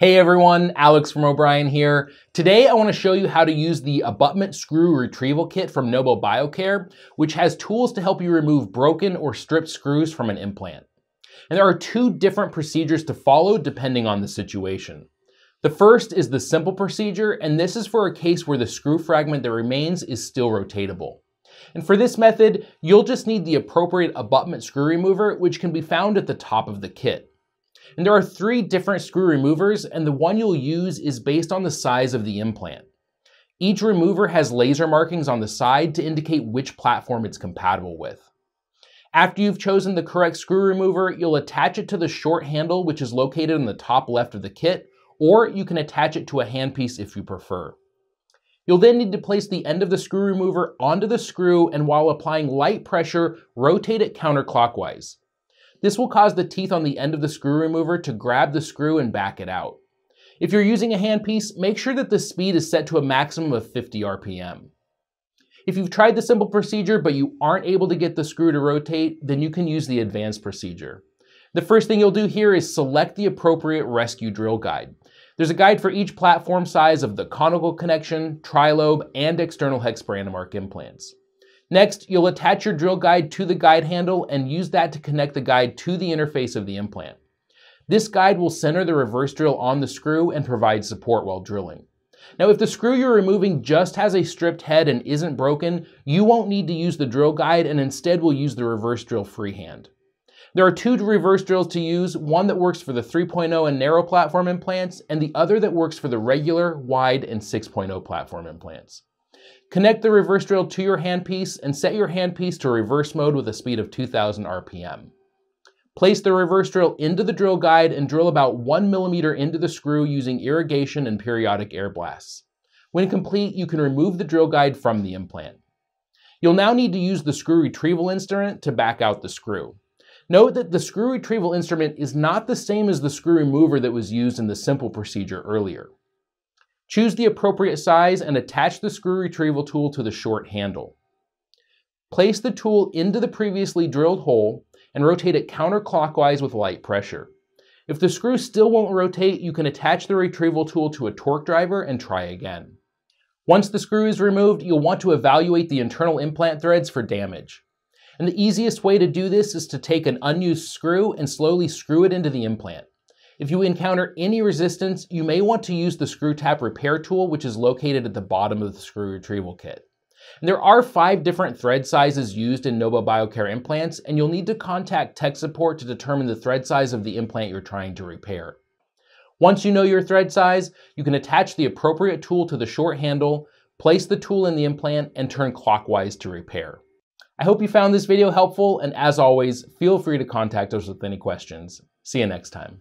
Hey everyone, Alex from O'Brien here. Today I want to show you how to use the abutment screw retrieval kit from Nobel Biocare, which has tools to help you remove broken or stripped screws from an implant. And there are two different procedures to follow depending on the situation. The first is the simple procedure, and this is for a case where the screw fragment that remains is still rotatable. And for this method, you'll just need the appropriate abutment screw remover, which can be found at the top of the kit. And there are three different screw removers, and the one you'll use is based on the size of the implant. Each remover has laser markings on the side to indicate which platform it's compatible with. After you've chosen the correct screw remover, you'll attach it to the short handle which is located on the top left of the kit, or you can attach it to a handpiece if you prefer. You'll then need to place the end of the screw remover onto the screw and while applying light pressure, rotate it counterclockwise. This will cause the teeth on the end of the screw remover to grab the screw and back it out. If you're using a handpiece, make sure that the speed is set to a maximum of 50 RPM. If you've tried the simple procedure but you aren't able to get the screw to rotate, then you can use the advanced procedure. The first thing you'll do here is select the appropriate rescue drill guide. There's a guide for each platform size of the conical connection, trilobe, and external hex Branemark implants. Next, you'll attach your drill guide to the guide handle and use that to connect the guide to the interface of the implant. This guide will center the reverse drill on the screw and provide support while drilling. Now, if the screw you're removing just has a stripped head and isn't broken, you won't need to use the drill guide and instead will use the reverse drill freehand. There are two reverse drills to use, one that works for the 3.0 and narrow platform implants, and the other that works for the regular, wide, and 6.0 platform implants. Connect the reverse drill to your handpiece and set your handpiece to reverse mode with a speed of 2000 RPM. Place the reverse drill into the drill guide and drill about 1 millimeter into the screw using irrigation and periodic air blasts. When complete, you can remove the drill guide from the implant. You'll now need to use the screw retrieval instrument to back out the screw. Note that the screw retrieval instrument is not the same as the screw remover that was used in the simple procedure earlier. Choose the appropriate size and attach the screw retrieval tool to the short handle. Place the tool into the previously drilled hole and rotate it counterclockwise with light pressure. If the screw still won't rotate, you can attach the retrieval tool to a torque driver and try again. Once the screw is removed, you'll want to evaluate the internal implant threads for damage. And the easiest way to do this is to take an unused screw and slowly screw it into the implant. If you encounter any resistance, you may want to use the screw tap repair tool, which is located at the bottom of the screw retrieval kit. And there are five different thread sizes used in Nobel Biocare implants, and you'll need to contact tech support to determine the thread size of the implant you're trying to repair. Once you know your thread size, you can attach the appropriate tool to the short handle, place the tool in the implant, and turn clockwise to repair. I hope you found this video helpful, and as always, feel free to contact us with any questions. See you next time.